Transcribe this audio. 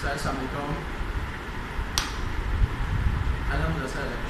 Saya ada kesyukuran.